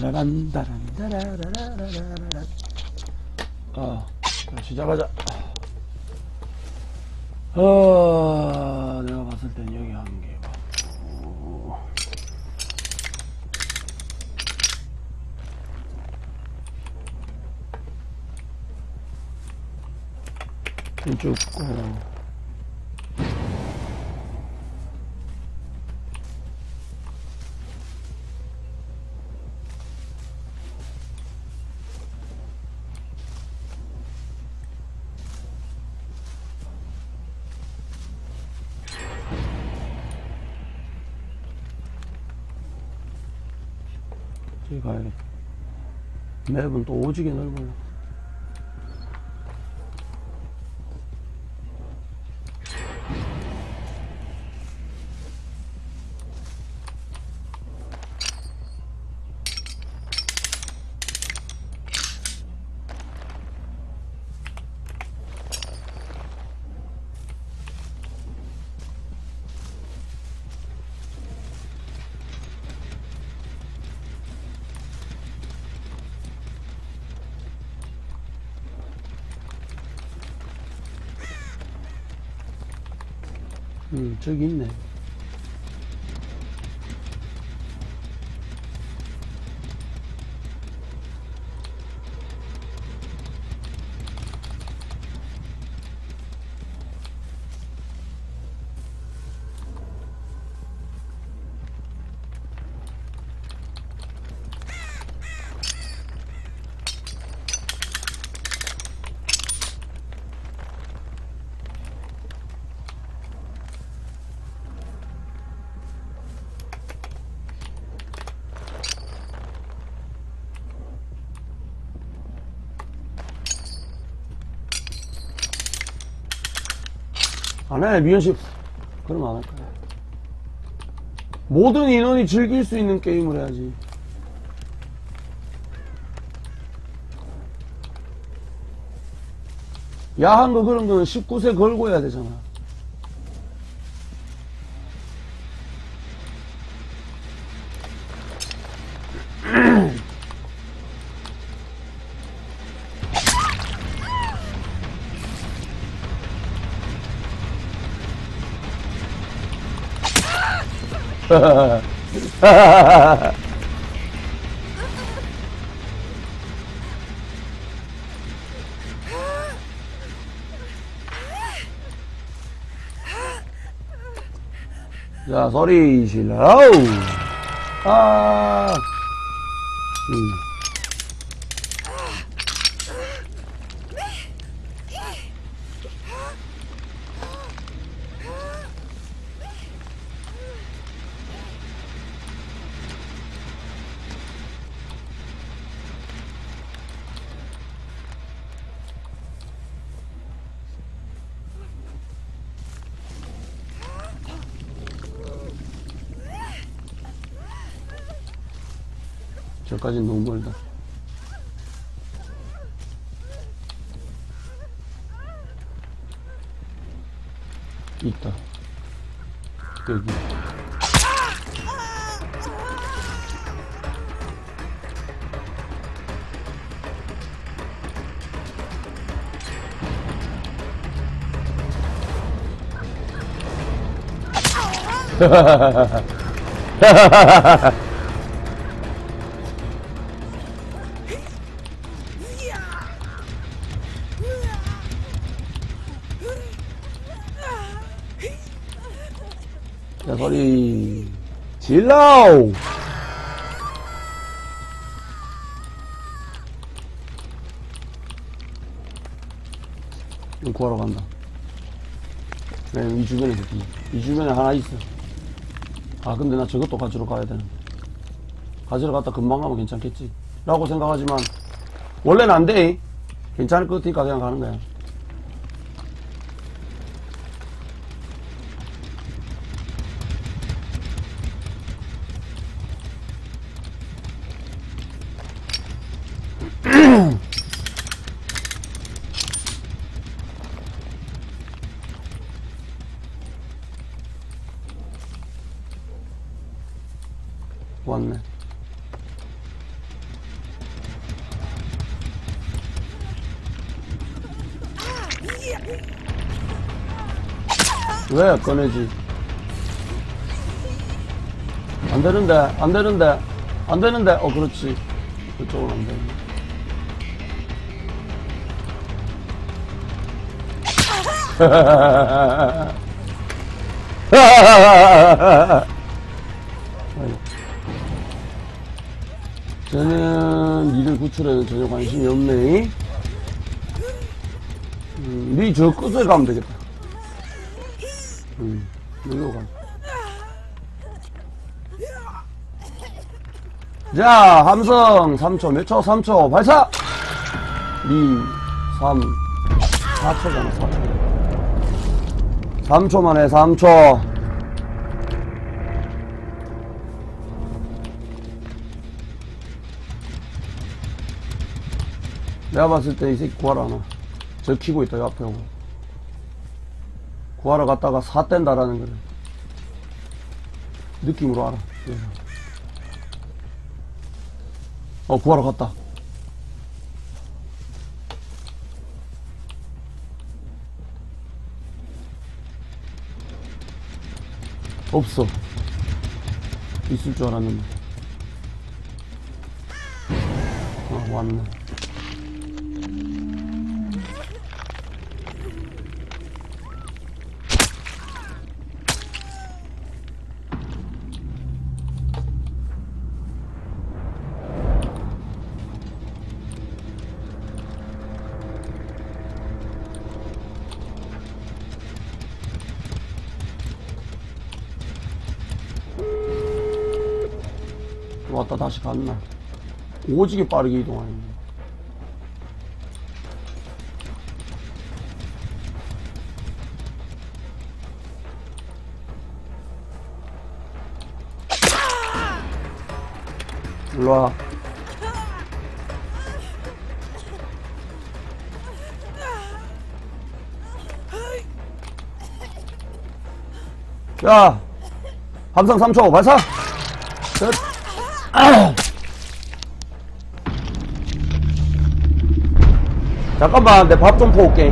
따라란 따란 따라라라라라라 아 자, 시작하자 어 내가 봤을 땐 여기 한개 맞고 가야겠다. 맵은 또 오지게 넓어요. 음, 저기 있네. 안 해, 미연 씨. 그럼 안 할 거야. 모든 인원이 즐길 수 있는 게임을 해야지. 야한 거 그런 거는 19세 걸고 해야 되잖아. 자, 소리 질러. 아. 음. 저까지 너무 멀다. 있다. 여기. 자, 소리 질러! 이거 구하러 간다. 네, 이 주변에 새끼. 이 주변에 하나 있어. 아, 근데 나 저것도 가지러 가야 되는. 가지러 갔다 금방 가면 괜찮겠지. 라고 생각하지만, 원래는 안 돼. 괜찮을 것 같으니까 그냥 가는 거야. 왔네. 왜 꺼내지? 안 되는데, 안 되는데, 안 되는데, 어, 그렇지. 그쪽은 안 되는데. 저는 니들 구출에는 전혀 관심이 없네. 음, 니저 끝에 가면 되겠다. 음, 여기로 가. 자, 함성 3초, 몇 초? 3초, 발사! 2, 3, 4초잖아, 4초. 3초 만에 3초. 내가 봤을 때 이 새끼 구하러 하나 저 키고 있다 옆에 오고 구하러 갔다가 사 뗀다라는 거를 느낌으로 알아. 그래서. 어 구하러 갔다. 없어. 있을 줄 알았는데. 아 왔네. 왔다 다시 갔나. 오지게 빠르게 이동하는 거예요. 일로와. 야 함상 3초 발사! 끝. 잠깐만 내 밥 좀 퍼올게.